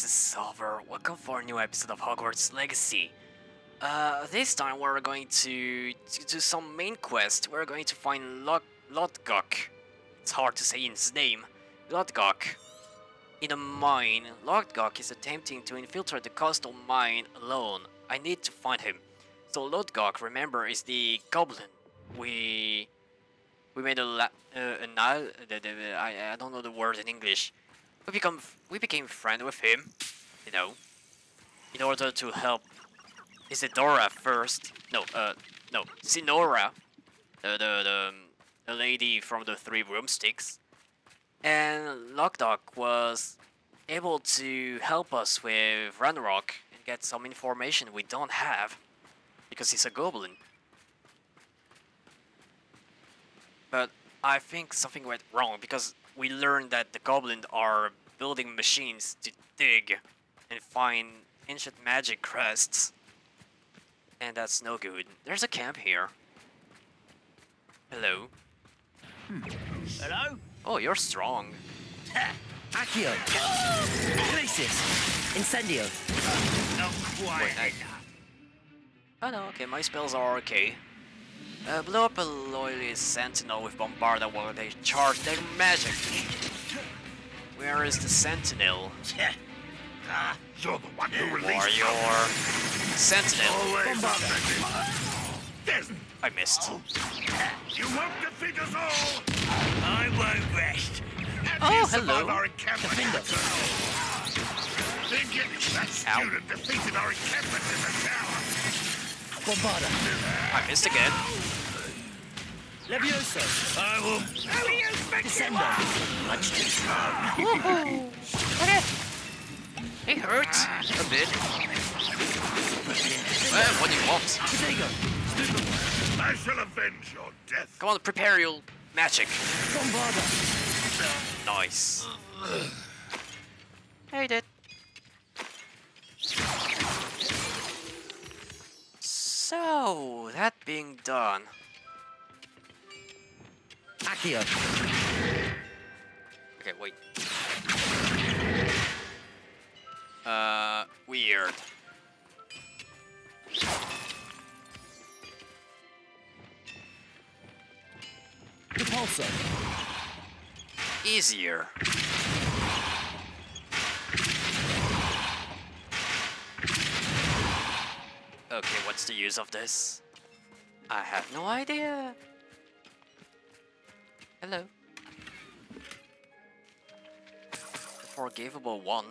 This is Silver. Welcome for a new episode of Hogwarts Legacy. Uh, this time we're going to, do some main quest. We're going to find Lodgok. It's hard to say his name. Lodgok. In a mine. Lodgok is attempting to infiltrate the coastal mine alone. I need to find him. So Lodgok, remember, is the goblin. We we made a la uh, a now the, the, I I don't know the word in English. We become we became friend with him, you know, in order to help Isidora first. No, uh, no, Sinora, the the the, the lady from the three broomsticks, and Lockdock was able to help us with Ranrok and get some information we don't have because he's a goblin. But I think something went wrong because we learned that the goblins are building machines to dig and find ancient magic crests. And that's no good. There's a camp here. Hello. Hello? Oh, you're strong. Accio! Glacius! Incendio! Not quite. Wait, I- Oh no, okay, my spells are okay. Uh, blow up a loyalist sentinel with Bombarda while they charge their magic. Where is the sentinel? Ah, you're the one who released Warrior. Sentinel. Always I missed. You won't defeat us all! I won't rest. And Oh, hello. our Defender. that student defeated our encampment in the tower. Bombarda. I missed again. Levioso. I will. Descendo. Much too slow. Woohoo! Okay. It hurts a bit. Well, what do you want? Protego. I shall avenge your death. Come on, prepare your magic. Bombarda. Nice. Hey, did. So, that being done, Accio. Okay, wait. Uh, weird. Repulso. Easier. Okay, what's the use of this? I have no idea. Hello. Forgivable one.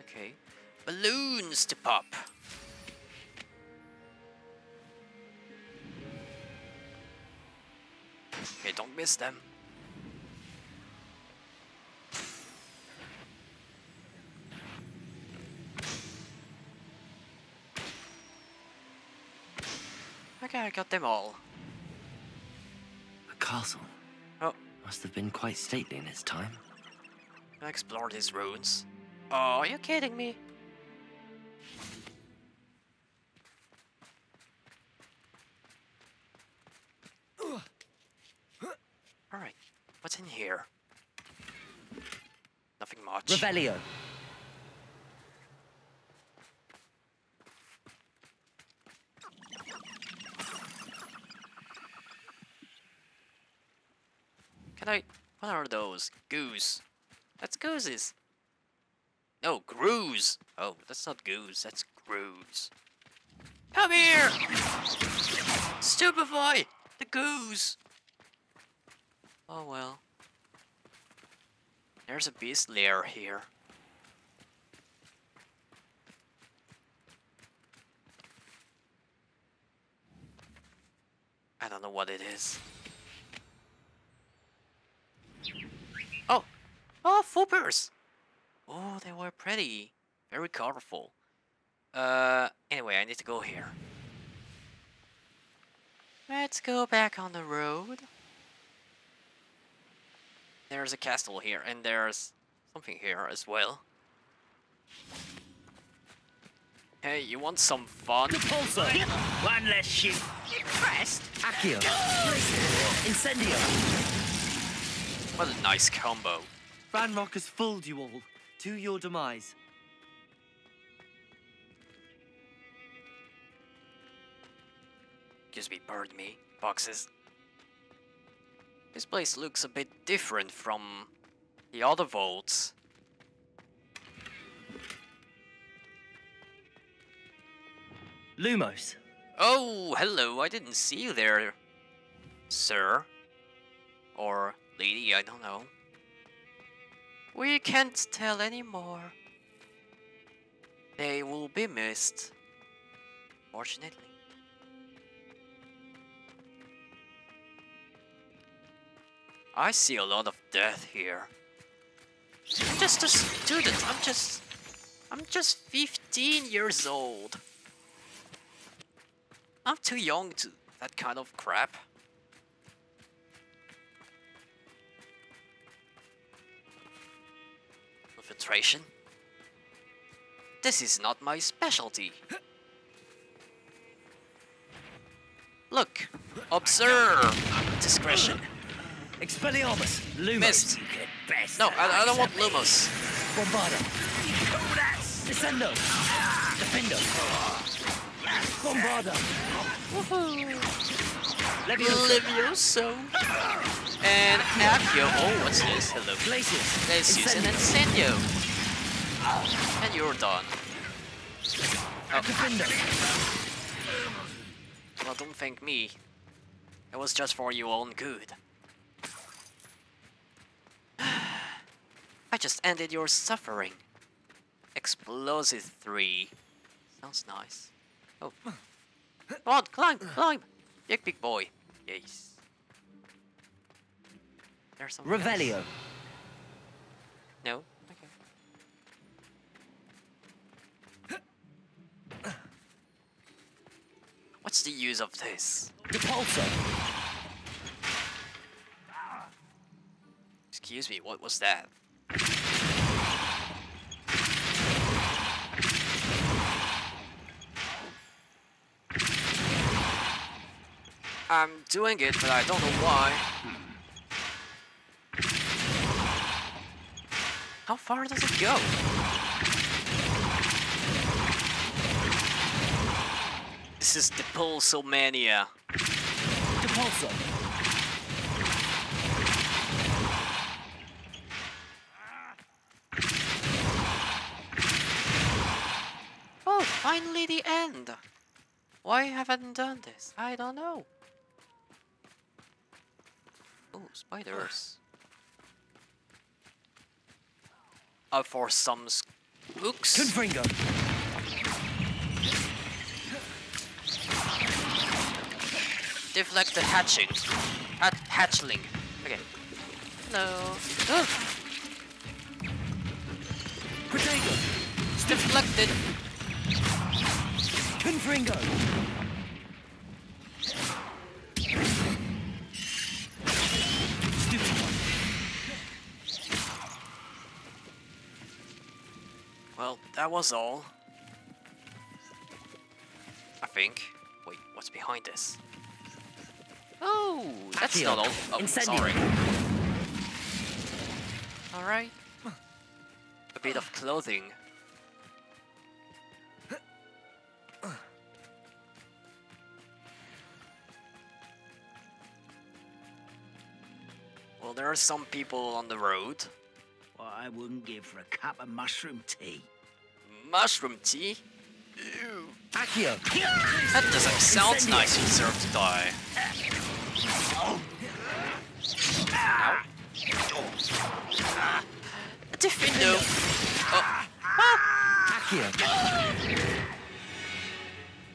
Okay. Balloons to pop. Okay, don't miss them. Okay, I got them all. Castle. Oh, Must have been quite stately in its time. I explored these ruins. Oh, are you kidding me? Alright, what's in here? Nothing much. Revelio. Can I... What Goose. That's gooses. No, grooves. Oh, that's not goose, that's grooves. Come here! Stupefy! The goose! Oh well. There's a beast lair here. I don't know what it is. Oh! Oh, Fwoopers! Oh, they were pretty. Very colorful. Uh, anyway, I need to go here. Let's go back on the road. There's a castle here, and there's something here as well. Hey, you want some fun? Repulso. One less ship. Impressed? Accio. Glacius. Incendio. What a nice combo. Ranrok has fooled you all. To your demise. Excuse me, pardon me, boxes. This place looks a bit different from the other vaults. Lumos. Oh, hello, I didn't see you there, sir. Or lady, I don't know. We can't tell anymore. They will be missed. Fortunately. I see a lot of death here. I'm just a student. I'm just. I'm just 15 years old. I'm too young to that kind of crap. Infiltration? This is not my specialty. Look, observe discretion. Expelliarmus. Lumos. Missed. You get best. No, I, I don't want Lumos. Bombarda. Descendo. Defendo. Bombarda. Leviosa. Levioso. And Accio. Oh, what's this? Hello. Glacius. Let's use an Incendio. And you're done. Oh, well, don't thank me. It was just for your own good. I just ended your suffering. Explosive 3. Sounds nice. Oh. Come on, climb, climb! Big, big boy. Yes. There's some. Revelio. No? Okay. What's the use of this? Depulso. Excuse me, what was that? I'm doing it, but I don't know why. How far does it go? This is the Pulsomania. Depulso. Oh, finally the end! Why haven't I done this? I don't know. Oh, spiders. Uh, for some spooks. Confringo. Deflect the hatching. Hat hatchling. Okay. Hello. Ugh, Protego. deflected. Confringo. That was all. I think. Wait, what's behind this? Oh, that's Accio. not all. Oh, oh, Incendio. sorry. Alright. A bit of clothing. Well, there are some people on the road. Well, I wouldn't give for a cup of mushroom tea. Mushroom tea? Ew. That doesn't sound nice. You deserve to die. Ow. Defendo. Oh, Accio.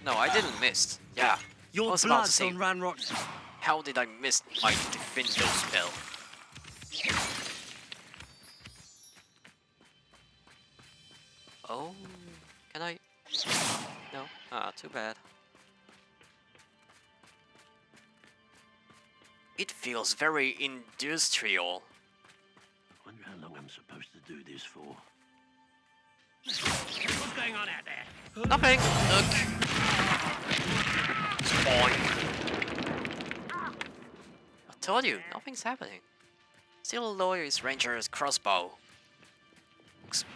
no, I didn't miss. Yeah. Your was blood's on Ranrok's. how did I miss my Defendo spell? Oh, can I? No. Ah, too bad. It feels very industrial. I Wonder how long I'm supposed to do this for. What's going on out there? Nothing. Look. Spoil. I told you, nothing's happening. Still Lawyer's Ranger's crossbow.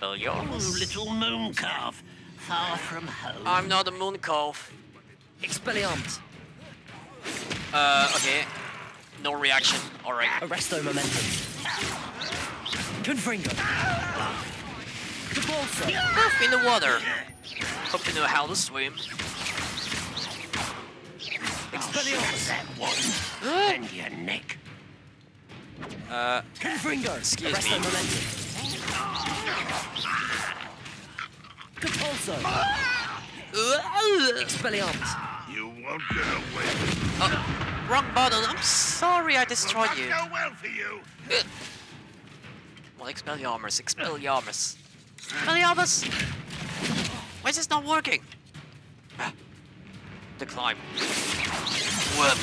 Oh, Expelliarmus. little moon calf, far from home. I'm not a moon calf. Expelliarmus. Uh, okay. No reaction. Alright. Arresto momentum. Confringo. Depulso. Poof in the water. Hope you know how to swim. Expelliarmus. that one, and your neck. Uh, Confringo. Excuse Arresto me. momentum. Depulso. Expelliarmus. You won't get away. oh, wrong button. I'm sorry I destroyed Will you. not go well for you. Well, Expelliarmus, Expelliarmus. Expelliarmus! Why is this not working? Ah, The climb. Whoop.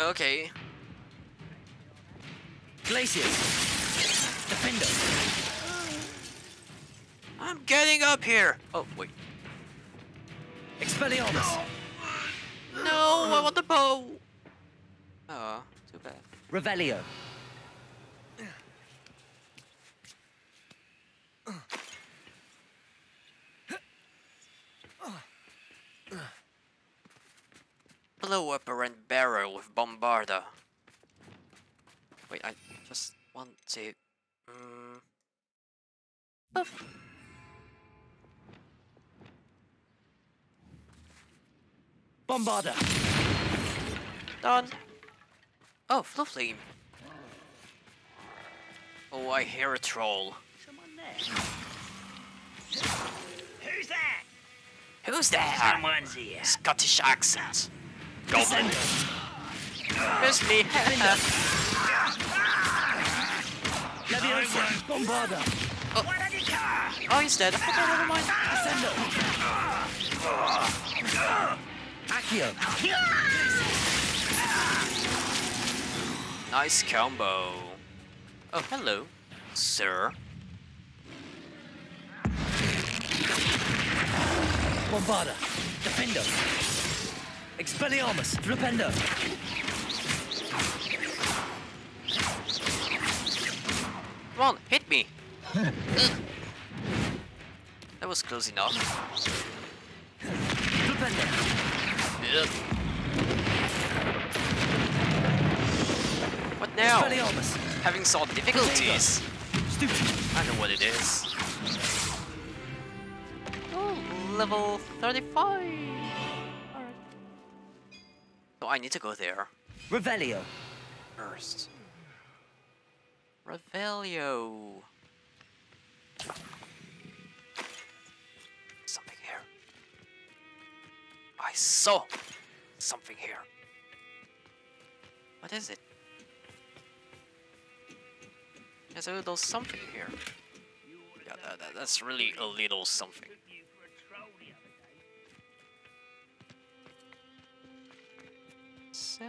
Okay. Glacius. Defendo. Oh. I'm getting up here. Oh, wait. Expelliarmus. No, I want the bow. Oh, too bad. Revelio. Blow up a and barrel with Bombarda. Wait, I just want to. Poof. Bombarda. Done. Oh, Fluff Flame. Oh, I hear a troll. Someone there. Who's that? Who's there? Someone's here. Scottish accent. Goblin. It's me. Leviosa. Bombarda. Oh. What have you got? Oh, he's dead. Okay, never mind. Descendo. Accio. Nice combo. Oh, hello, sir. Bombarda. Defendo. Expelliarmus. Flipendo. Come on, hit me. that was close enough. Ugh. What now? Having solved difficulties. I know what it is. Oh, level 35. Alright. So oh, I need to go there Revelio. first. Revelio. Saw something here. What is it? There's a little something here. Yeah, that, that, that's really a little something. So,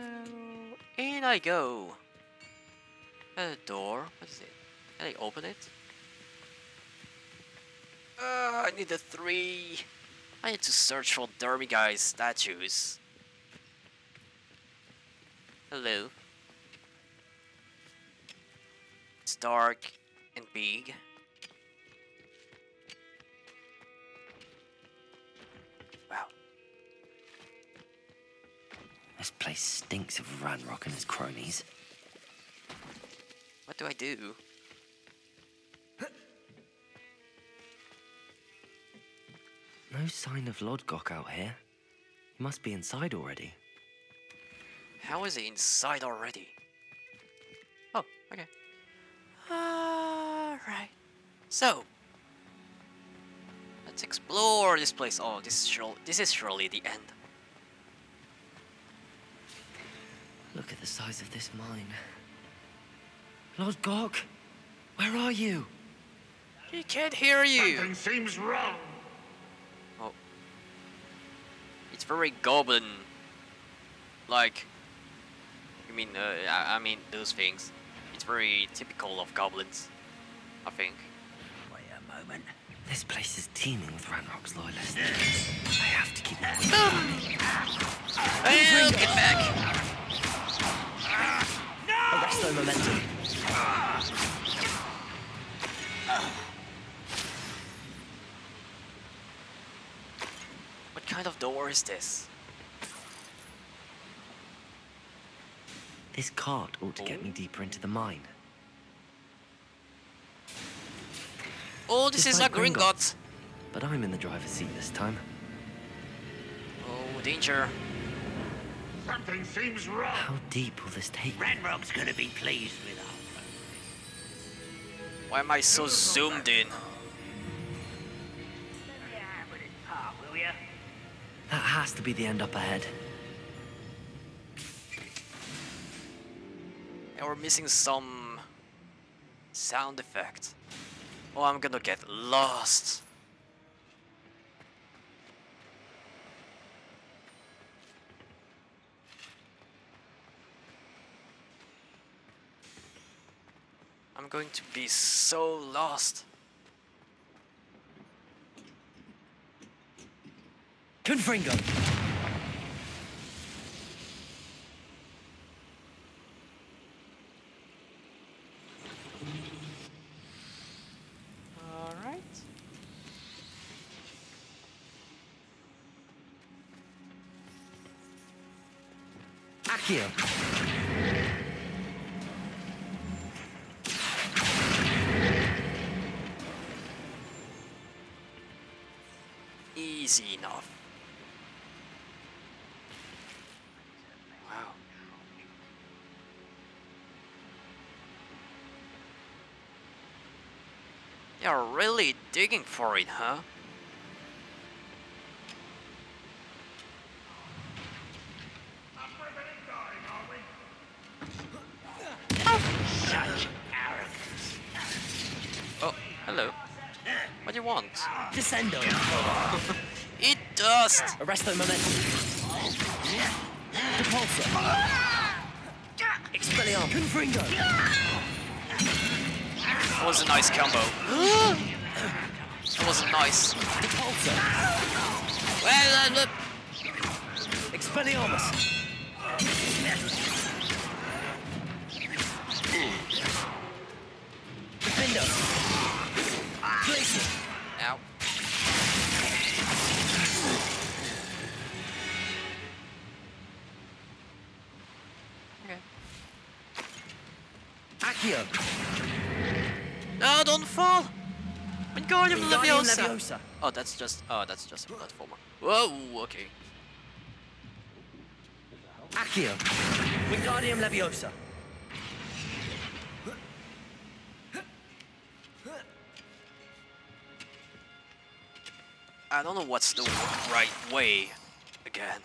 in I go. A door. What is it? Can I open it? Uh, I need a three. I need to search for Demiguise statues. Hello. It's dark and big. Wow. This place stinks of Ranrok and his cronies. What do I do? No sign of Lodgok out here. He must be inside already. How is he inside already? Oh, okay. Ah, Alright. So, let's explore this place. Oh, this is surely, this is surely the end. Look at the size of this mine. Lodgok, where are you? He can't hear you. Something seems wrong. It's very goblin. Like, you mean? Uh, I, I mean those things. It's very typical of goblins. I think. Wait a moment. This place is teeming with Ranrok's loyalists. I have to keep them. Ah. Well, get back. Ah. No! Arresto momentum. Ah. Kind of door is this? This cart ought to get me oh. deeper into the mine. Oh, this Just is like a green Gringotts. But I'm in the driver's seat this time. Oh, danger. Something seems wrong. How deep will this take me? Ranrok's gonna be pleased with us. Why am I so zoomed in? That has to be the end up ahead. And we're missing some sound effect. Oh, I'm gonna get lost. I'm going to be so lost. Confringo. Alright. Accio. Easy enough. You're really digging for it, huh? Oh, hello. What do you want? Descendo. Eat dust! Arresto momentum. Depulso. Expelliarm. Confringo. That was a nice combo. that was nice. Depulso. Well, uh, look. Expelliarmus. Leviosa. Oh, that's just, oh, that's just a platformer. Whoa, okay. Accio. Wingardium Leviosa. I don't know what's the right way again.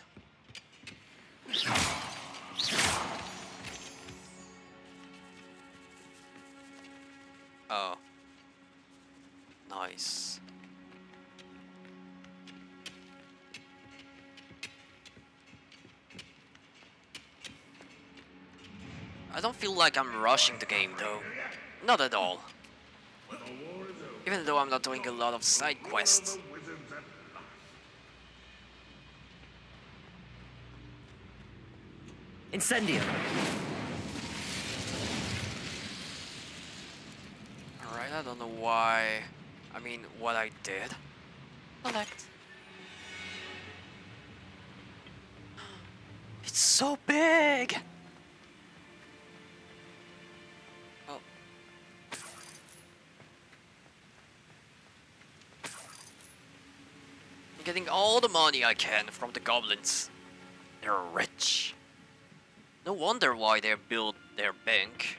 Oh. Nice. Don't feel like I'm rushing the game though. Not at all. Even though I'm not doing a lot of side quests. Incendio. Alright, I don't know why. I mean, what I did. Select. It's so big! Getting all the money I can from the goblins. They're rich. No wonder why they built their bank.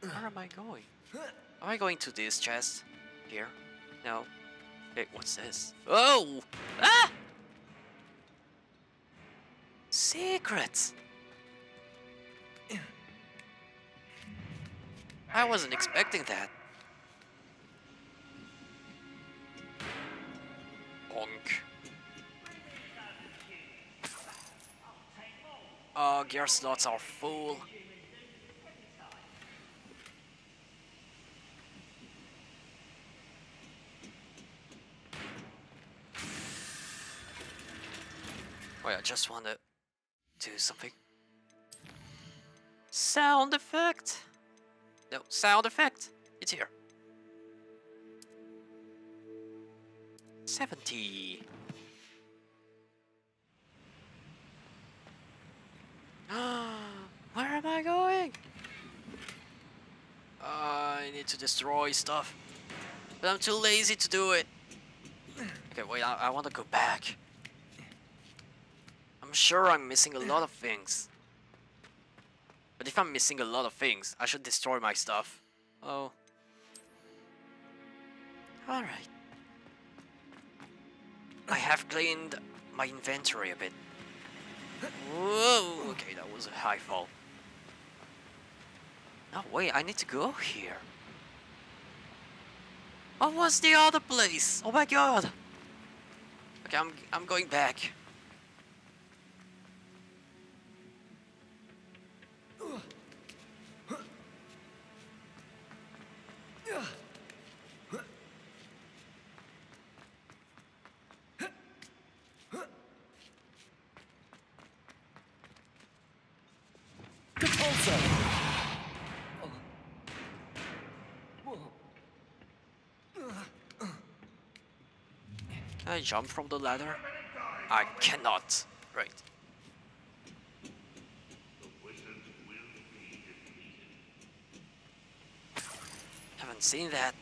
Where am I going? Am I going to this chest? Here? No. Wait, what's this? Oh! Ah! Secrets. I wasn't expecting that. Onk. Oh, gear slots are full. Oh, Wait, I just want to do something. Sound effect. No, sound effect. It's here. 70. Where am I going? Uh, I need to destroy stuff. But I'm too lazy to do it. Okay, wait, I, I want to go back. Sure I'm missing a lot of things. But if I'm missing a lot of things, I should destroy my stuff. Oh. Alright. I have cleaned my inventory a bit. Whoa! Okay, that was a high fall. No, wait, I need to go here. Oh, what was the other place? Oh my god! Okay, I'm I'm going back. Repulsor! Can I jump from the ladder? I cannot. Right. Haven't seen that.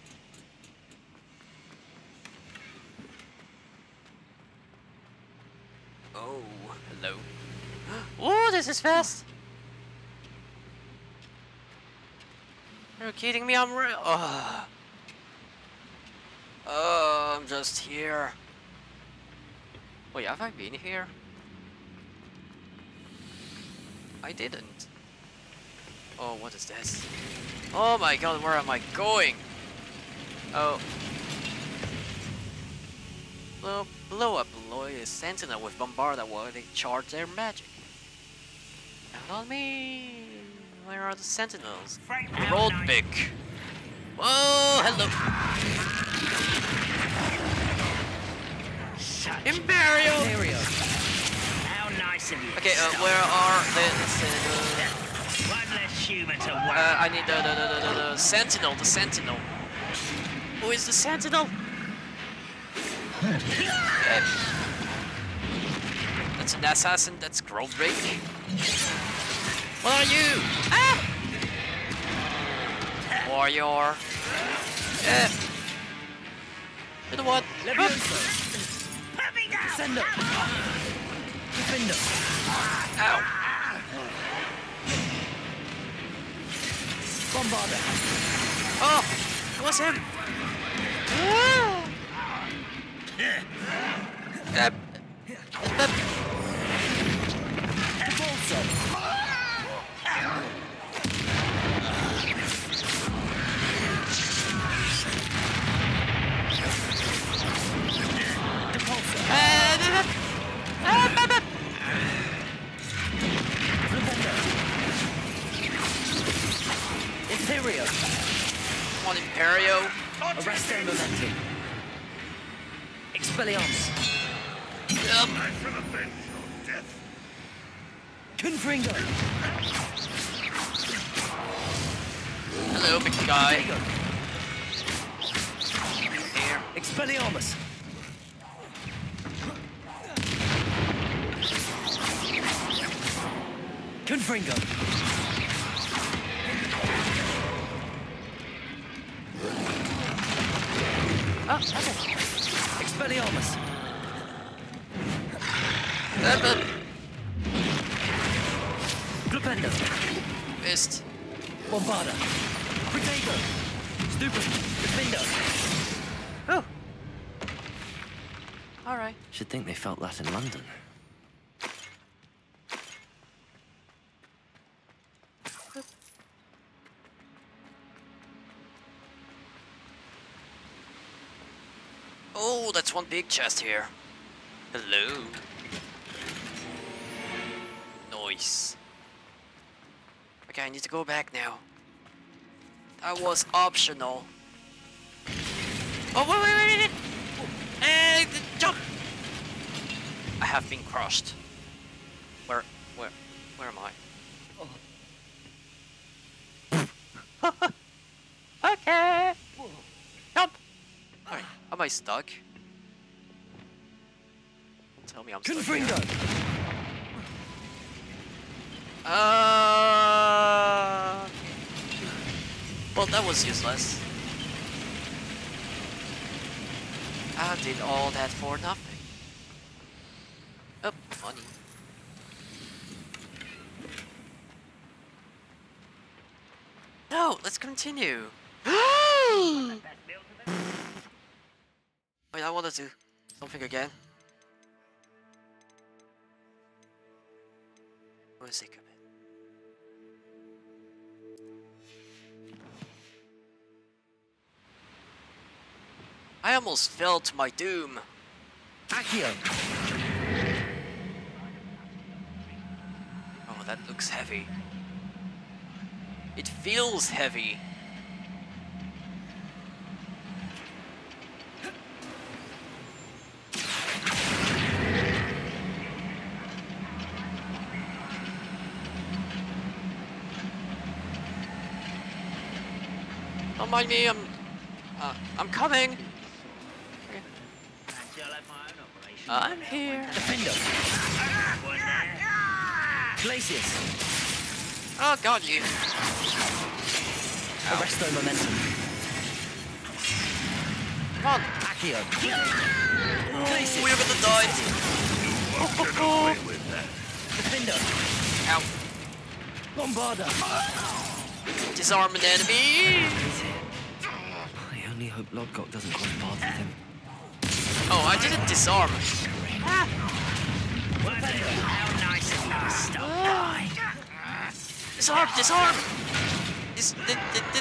Oh, hello. Oh, this is fast. You're kidding me? I'm real. Oh. oh, I'm just here. Oh, Wait, have I been here? I didn't. Oh, what is this? Oh my god, where am I going? Oh. Blow, blow up Loy Sentinel with Bombarda while they charge their magic. Count on me. Where are the Sentinels? Road big. Whoa, oh, hello. Such Imperial! How nice of you. Okay, uh, where are the Sentinels? One less human to worry. Uh, I need the, the, the, the, the, the Sentinel, the Sentinel. Who is the Sentinel? Okay. That's an assassin, that's Growlbreak. What are you? Ah! Warrior. Eh. You know what? Put me down. Defender! Ow. Bombarder! Oh! It was him! Ah! Uh, uh, Imperio. Arresto Momentum! Expelliarmus! Yep. Confringo! Hello, big guy. Here. Expelliarmus! Confringo! Oh, okay. Expelliarmus! Uh, Glupendo! Fist. Bombarda! Protego! Stupid! Defendo! Oh. Alright. Should think they felt that in London. Oh, one big chest here. Hello. Nice. Okay, I need to go back now. That was optional. Oh, wait, wait, wait, wait! And eh, jump! I have been crushed. Where, where, where am I? okay. Help! Alright, am I stuck? Tell me I'm. Confringo! Uh. Well, that was useless. I did all that for nothing. Oh, money. No, let's continue. Wait, I wanted to something again. Almost fell to my doom. Accio! Oh, that looks heavy. It feels heavy. Don't mind me, I'm... Uh, I'm coming! I'm here. Defender! Glacius! Oh, got you. Arresto momentum. Come on. Accio! Glacius. We're gonna die. Defender! Ow. Bombarda! Disarm an enemy. I only hope Lodgok doesn't cross paths with him. Oh, I didn't disarm. How nice of you to stop by. Disarm, disarm. Dis, di, di, di.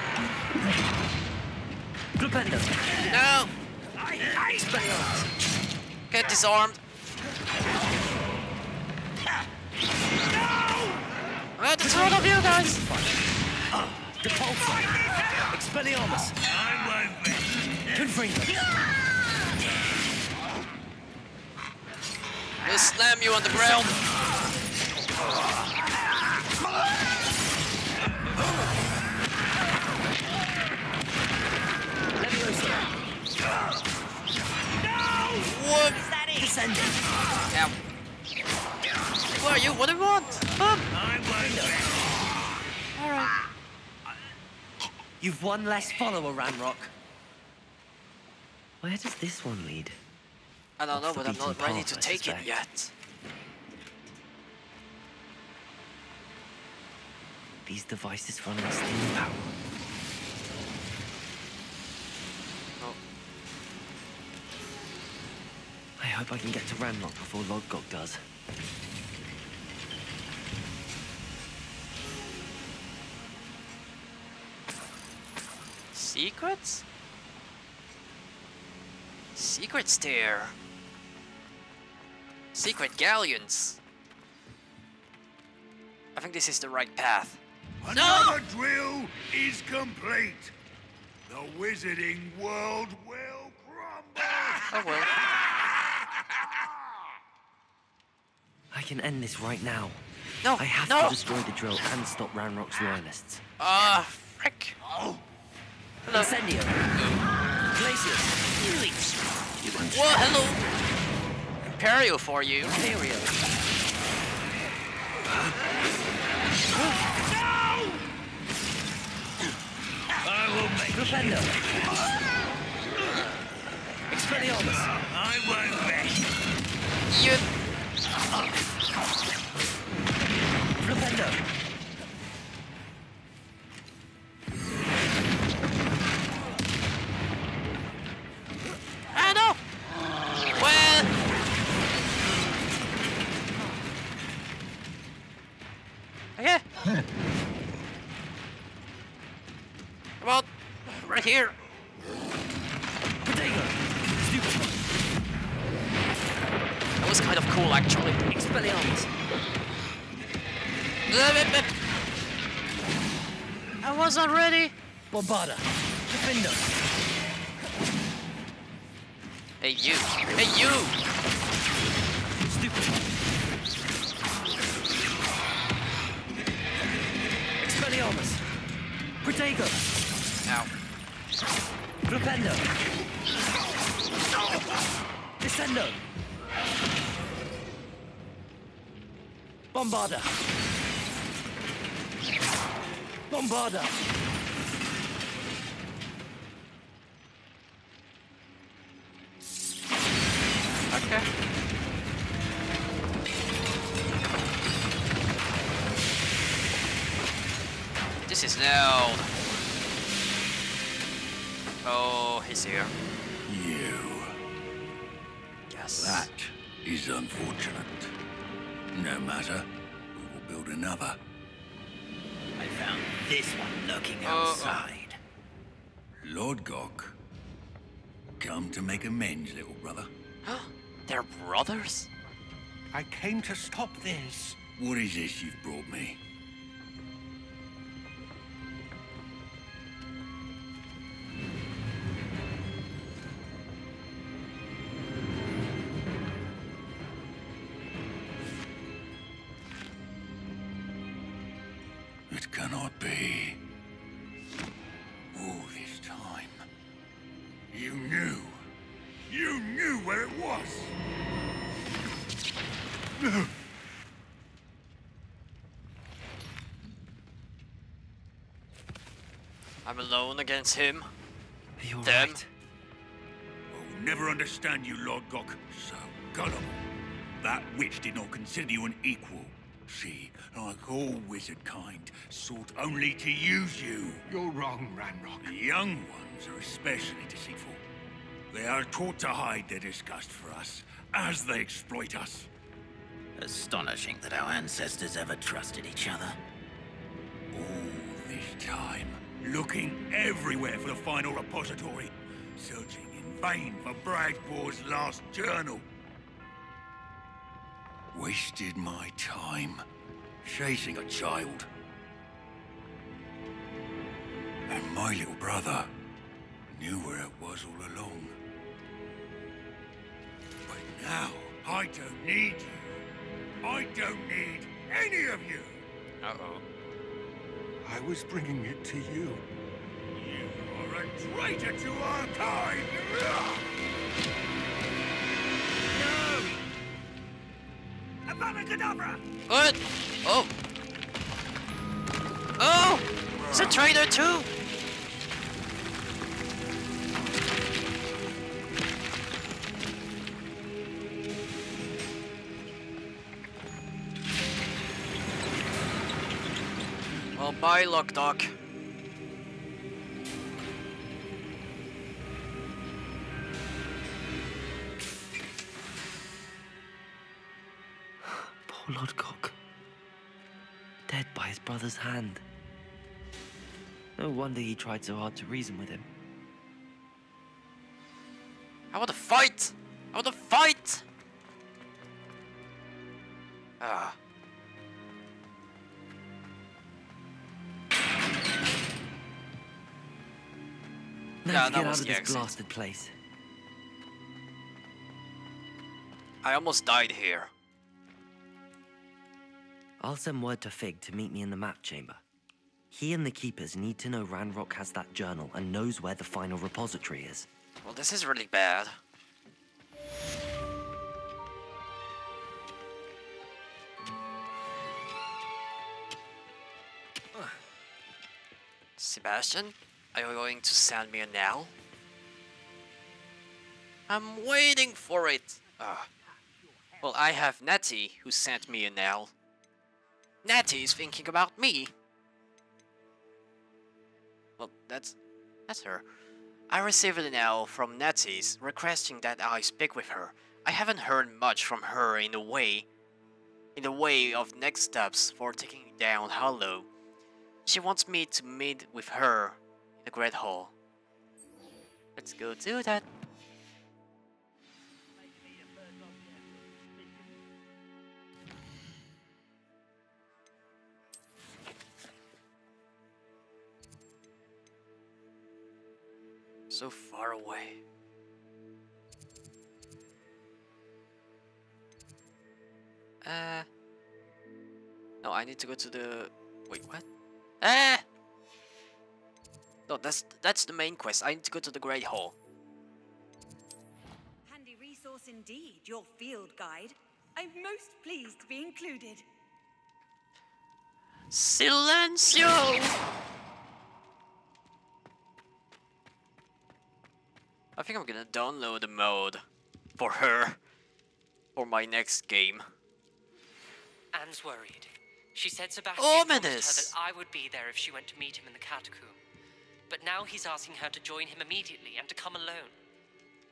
Glupendo! No. Expelliarmus! Get disarmed. Ah, the two of you guys. Depulso! Expelliarmus! I won't be. Confringo! We'll slam you on the ground. What? Ow. Who are you? What do you want? Huh? Alright. You've one less follower, Ranrok. Where does this one lead? I don't know, but I'm not ready to take it yet. These devices run on steam power. Oh. I hope I can get to Ranrok before Lodgok does. Secrets? Secrets stair. Secret galleons. I think this is the right path. Another drill is complete. The wizarding world will crumble. Oh well. I can end this right now. No, I have no. to destroy the drill and stop Ranrok's loyalists. Ah, frick. Hello. Incendio! Glacius! Whoa, hello. Imperio for you. Imperial! I will make Glupendo! Expelliarmus! I won't be. You. Glupendo! Obata. Defend us. Hey, you. Hey, you! Stupid. Expelliarmus. Protego. Ow. Rependo. Descendo. Bombarda. Bombarda. This is loud. Oh, he's here. You. Yes. That is unfortunate. No matter. We will build another. I found this one lurking Uh, uh. outside. Lodgok. Come to make amends, little brother. Huh? They're brothers? I came to stop this. What is this you've brought me? You knew. You knew where it was. I'm alone against him. Are you Them? alright? I will never understand you, Lodgok. So gullible. That witch did not consider you an equal. She, like all wizard kind, sought only to use you. You're wrong, Ranrok. The young ones are especially deceitful. They are taught to hide their disgust for us, as they exploit us. Astonishing that our ancestors ever trusted each other. All this time, looking everywhere for the final repository, searching in vain for Bragbor's last journal. Wasted my time chasing a child. And my little brother knew where it was all along. But now, I don't need you. I don't need any of you. Uh-oh. I was bringing it to you. You are a traitor to our kind! No! Avada What? Oh. Oh! It's a traitor too! Bye, Lodgok. Poor Lodgok. Dead by his brother's hand. No wonder he tried so hard to reason with him. Out of this exit. blasted place. I almost died here. I'll send word to Fig to meet me in the map chamber. He and the Keepers need to know Ranrok has that journal and knows where the final repository is. Well, this is really bad. Sebastian, are you going to send me a now? I'm waiting for it. Ah. Well, I have Natty, who sent me a now. Natty is thinking about me. Well, that's that's her. I received an email from Natty's requesting that I speak with her. I haven't heard much from her in the way in the way of next steps for taking down Harlow. She wants me to meet with her in the Great Hall. Let's go do that. So far away. Uh. No, I need to go to the. Wait, what? Ah! No, that's that's the main quest. I need to go to the Great Hall. Handy resource indeed, your field guide. I'm most pleased to be included. Silencio! I think I'm gonna download the mode for her for my next game. Anne's worried. She said Sebastian promised her that I would be there if she went to meet him in the catacomb. But now he's asking her to join him immediately and to come alone.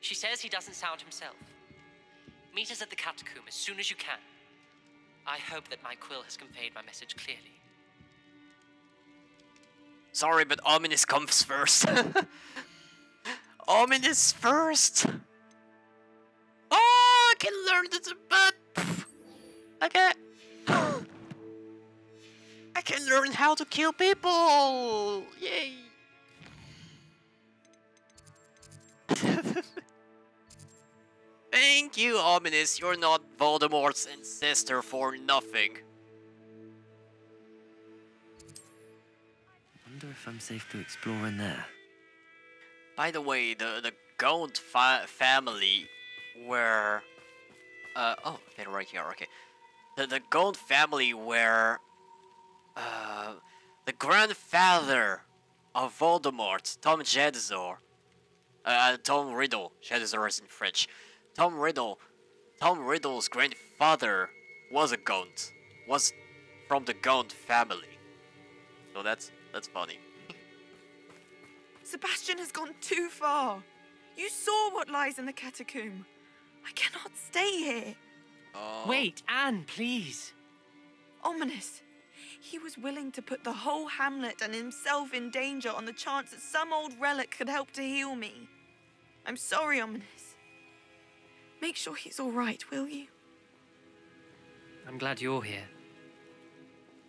She says he doesn't sound himself. Meet us at the catacomb as soon as you can. I hope that my quill has conveyed my message clearly. Sorry, but Ominis comes first. Ominis first! Oh, I can learn this, but... Okay. I can learn how to kill people! Yay! Thank you, Ominis. You're not Voldemort's ancestor for nothing. Wonder if I'm safe to explore in there. By the way, the the Gaunt fa- family were, uh oh, okay, right here, okay. The the Gaunt family were, uh, the grandfather of Voldemort, Tom Jedusor, uh, Tom Riddle. Jedusor is in French. Tom Riddle, Tom Riddle's grandfather was a Gaunt, was from the Gaunt family. So that's that's funny. Sebastian has gone too far. You saw what lies in the catacomb. I cannot stay here. Oh. Wait, Anne, please. Ominis. He was willing to put the whole hamlet and himself in danger on the chance that some old relic could help to heal me. I'm sorry, Ominis. Make sure he's all right, will you? I'm glad you're here.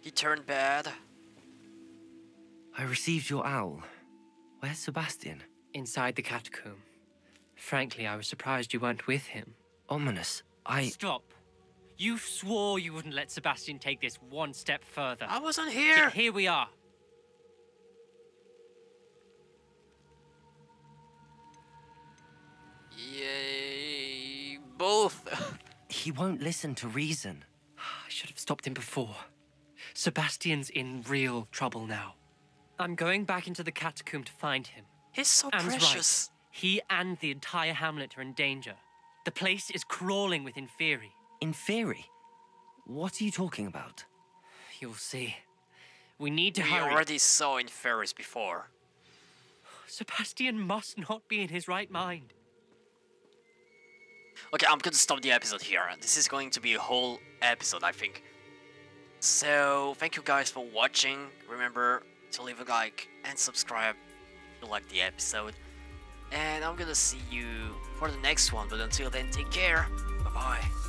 He turned bad. I received your owl. Where's Sebastian? Inside the catacomb. Frankly, I was surprised you weren't with him. Ominis. I. Stop. You swore you wouldn't let Sebastian take this one step further. I wasn't Yet here. here we are. Yay, both. He won't listen to reason. I should have stopped him before. Sebastian's in real trouble now. I'm going back into the catacomb to find him. He's so Anne's precious. right. He and the entire hamlet are in danger. The place is crawling with Inferi. In theory. What are you talking about? You'll see. We need to We hurry. already saw Inferi before. Sebastian must not be in his right mind. Okay, I'm gonna stop the episode here. This is going to be a whole episode, I think. So, thank you guys for watching. Remember to leave a like and subscribe if you like the episode. And I'm gonna see you for the next one, but until then, take care. Bye bye.